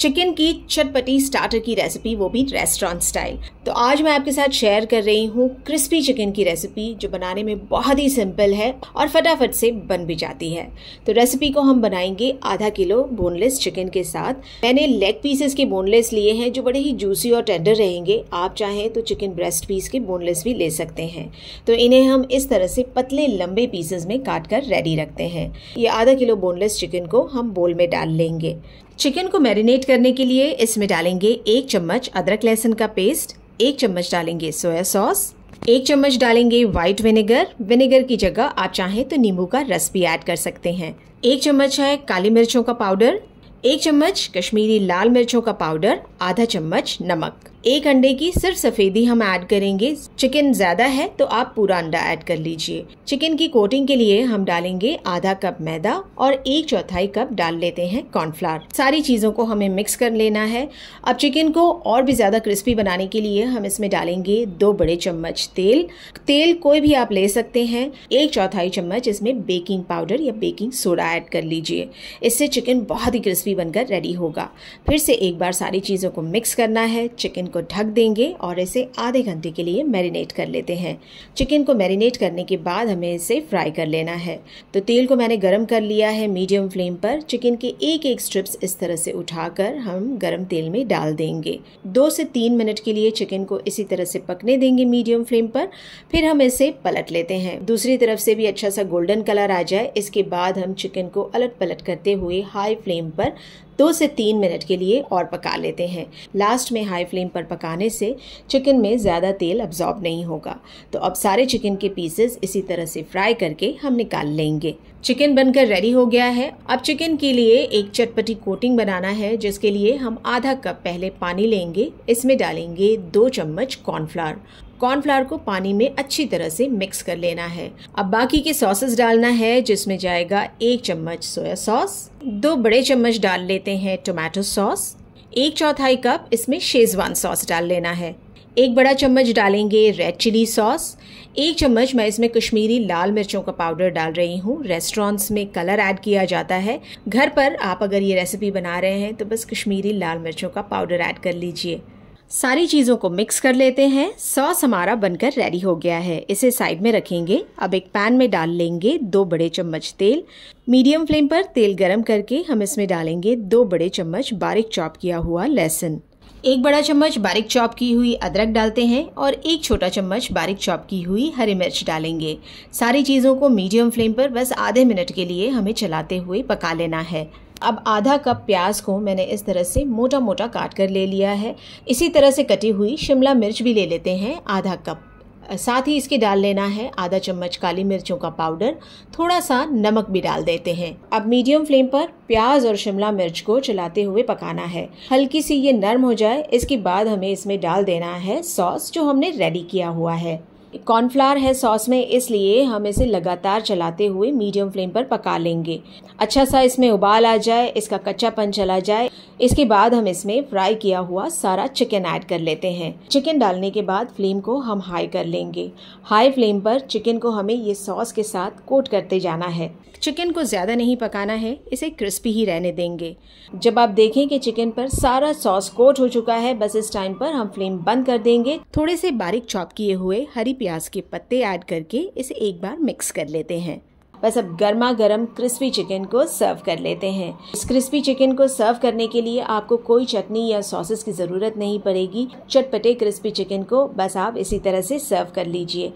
Chicken की चटपटी starter की रेसिपी वो भी रेस्टोरेंट स्टाइल तो आज मैं आपके साथ शेयर कर रही हूँ क्रिस्पी चिकन की रेसिपी जो बनाने में बहुत ही सिंपल है और फटाफट से बन भी जाती है. तो रेसिपी को हम बनाएँगे आधा किलो बोनलेस चिकन के साथ. मैंने लेग पीसेस के बोनलेस लिए हैं, जो बड़े ही जूसी और टेंडर रहेंगे. आप चाहें तो चिकन ब्रेस्ट पीस के बोनलेस भी ले सकते हैं. तो इन्हें हम इस तरह से पतले लंबे पीसेस में काट कर रेडी रखते हैं. ये आधा किलो बोनलेस चिकन को हम बोल में डाल लेंगे. चिकन को मैरिनेट करने के लिए इसमें डालेंगे एक चम्मच अदरक लहसुन का पेस्ट एक चम्मच डालेंगे सोया सॉस एक चम्मच डालेंगे व्हाइट विनेगर विनेगर की जगह आप चाहें तो नींबू का रस भी ऐड कर सकते हैं। एक चम्मच है काली मिर्चों का पाउडर एक चम्मच कश्मीरी लाल मिर्चों का पाउडर आधा चम्मच नमक। एक अंडे की सिर्फ़ सफेदी हम ऐड करेंगे। चिकन ज़्यादा है तो आप पूरा अंडा ऐड कर लीजिए। चिकन की कोटिंग के लिए हम डालेंगे आधा कप मैदा और एक चौथाई कप डाल लेते हैं कॉर्नफ्लावर सारी चीज़ों को हमें मिक्स कर लेना है। अब चिकन को और भी ज़्यादा क्रिस्पी बनाने के लिए हम इसमें डालेंगे दो बड़े चम्मच तेल। तेल कोई भी आप ले सकते हैं। एक चौथाई चम्मच इसमें बेकिंग पाउडर या बेकिंग सोडा ऐड कर लीजिए। इससे चिकन बहुत ही क्रिस्पी बनकर रेडी होगा। फिर से एक बार सारी चीज़ों को मिक्स करना है। चिकन को ढक देंगे और इसे आधे घंटे के लिए मैरिनेट कर लेते हैं। चिकन को मैरिनेट करने के बाद हमें इसे फ्राई कर लेना है। तो तेल को मैंने गर्म कर लिया है मीडियम फ्लेम पर। चिकन के एक एक स्ट्रिप्स इस तरह से उठाकर हम गर्म तेल में डाल देंगे। दो से तीन मिनट के लिए चिकन को इसी तरह से पकने देंगे मीडियम फ्लेम पर। फिर हम इसे पलट लेते हैं। दूसरी तरफ़ से भी अच्छा सा गोल्डन कलर आ जाए। इसके बाद हम चिकन को अलट पलट करते हुए हाई फ्लेम पर दो से तीन मिनट के लिए और पका लेते हैं। लास्ट में हाई फ्लेम पकाने से चिकन में ज़्यादा तेल अब्जॉर्ब नहीं होगा। तो अब सारे चिकन के पीसेस इसी तरह से फ्राई करके हम निकाल लेंगे। चिकन बनकर रेडी हो गया है। अब चिकन के लिए एक चटपटी कोटिंग बनाना है, जिसके लिए हम आधा कप पहले पानी लेंगे। इसमें डालेंगे दो चम्मच कॉर्नफ्लावर कॉर्नफ्लावर को पानी में अच्छी तरह से मिक्स कर लेना है। अब बाकी के सॉसेस डालना है, जिसमें जाएगा एक चम्मच सोया सॉस दो बड़े चम्मच डाल लेते हैं टोमेटो सॉस एक चौथाई कप इसमें शेजवान सॉस डाल लेना है। एक बड़ा चम्मच डालेंगे रेड चिली सॉस एक चम्मच मैं इसमें कश्मीरी लाल मिर्चों का पाउडर डाल रही हूँ। रेस्टोरेंट्स में कलर ऐड किया जाता है। घर पर आप अगर ये रेसिपी बना रहे हैं तो बस कश्मीरी लाल मिर्चों का पाउडर ऐड कर लीजिए। सारी चीज़ों को मिक्स कर लेते हैं। सॉस हमारा बनकर रेडी हो गया है। इसे साइड में रखेंगे। अब एक पैन में डाल लेंगे दो बड़े चम्मच तेल। मीडियम फ्लेम पर तेल गरम करके हम इसमें डालेंगे दो बड़े चम्मच बारीक चॉप किया हुआ लहसुन। एक बड़ा चम्मच बारीक चॉप की हुई अदरक डालते हैं और एक छोटा चम्मच बारीक चॉप की हुई हरी मिर्च डालेंगे। सारी चीज़ों को मीडियम फ्लेम पर बस आधे मिनट के लिए हमें चलाते हुए पका लेना है। अब आधा कप प्याज को मैंने इस तरह से मोटा मोटा काट कर ले लिया है। इसी तरह से कटी हुई शिमला मिर्च भी ले लेते हैं, आधा कप। साथ ही इसके डाल लेना है, आधा चम्मच काली मिर्चों का पाउडर थोड़ा सा नमक भी डाल देते हैं। अब मीडियम फ्लेम पर प्याज और शिमला मिर्च को चलाते हुए पकाना है। हल्की सी ये नरम हो जाए, इसके बाद हमें इसमें डाल देना है सॉस जो हमने रेडी किया हुआ है। कॉर्नफ्लावर है सॉस में, इसलिए हम इसे लगातार चलाते हुए मीडियम फ्लेम पर पका लेंगे। अच्छा सा इसमें उबाल आ जाए, इसका कच्चापन चला जाए। इसके बाद हम इसमें फ्राई किया हुआ सारा चिकन ऐड कर लेते हैं। चिकन डालने के बाद फ्लेम को हम हाई कर लेंगे। हाई फ्लेम पर चिकन को हमें ये सॉस के साथ कोट करते जाना है। चिकन को ज़्यादा नहीं पकाना है, इसे क्रिस्पी ही रहने देंगे। जब आप देखें कि चिकन पर सारा सॉस कोट हो चुका है, बस इस टाइम पर हम फ्लेम बंद कर देंगे। थोड़े से बारीक चॉप किए हुए हरी प्याज के पत्ते ऐड करके इसे एक बार मिक्स कर लेते हैं। बस अब गर्मा गर्म क्रिस्पी चिकन को सर्व कर लेते हैं। इस क्रिस्पी चिकन को सर्व करने के लिए आपको कोई चटनी या सॉसेस की ज़रूरत नहीं पड़ेगी। चटपटे क्रिस्पी चिकन को बस आप इसी तरह से सर्व कर लीजिए।